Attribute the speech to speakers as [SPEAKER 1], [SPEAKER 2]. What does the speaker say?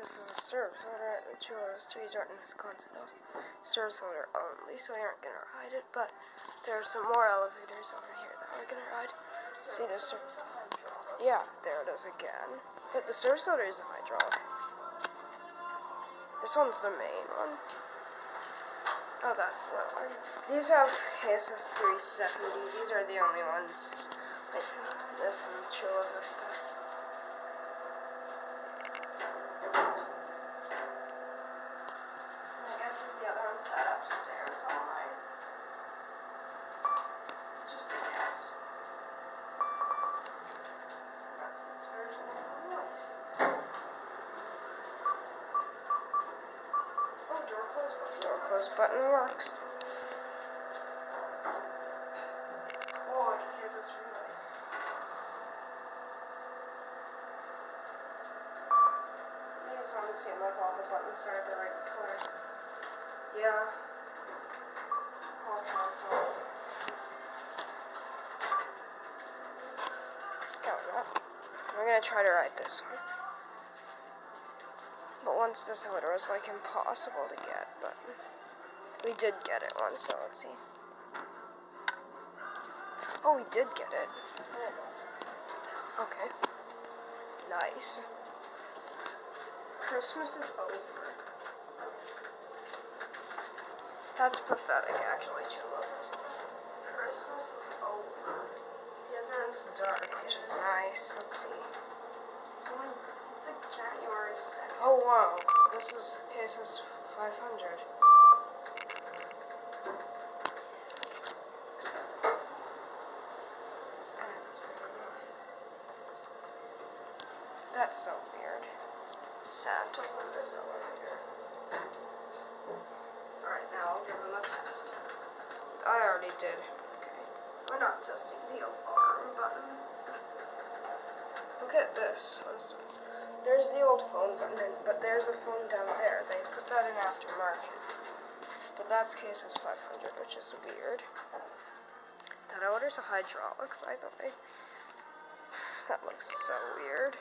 [SPEAKER 1] This is a service order. Two of those three are in Wisconsin. Service order only, so we aren't gonna ride it. But there are some more elevators over here that we're gonna ride. See this? Yeah, there it is again. But the service order is a hydraulic. This one's the main one. Oh, that's one These have KSS 370. These are the only ones. Like this and Chula Vista. I guess set upstairs online. Just a guess. That's its version of the voice. Oh, door close button. Door close button works. Oh, seem like all the buttons are the right color. Yeah. Call console. We're gonna try to write this one. But once this order was like impossible to get, but we did get it once, so let's see. Oh, we did get it. Okay. Nice. Christmas is over. That's pathetic, actually, Chula. Christmas is over. The other one's dark, which is nice. Let's see. It's only, it's like January 2nd. Oh, wow. This is KSS 500. That's so weird. Santa's in this elevator. Already did. Okay. We're not testing the alarm button. Look at this. There's the old phone button, but there's a phone down there. They put that in aftermarket. But that's KSS 500, which is weird. That order's a hydraulic, by the way. That looks so weird.